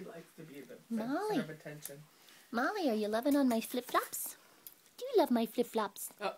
He likes to be the Molly. center of attention. Molly, are you loving on my flip flops? Do you love my flip flops? Oh, uh,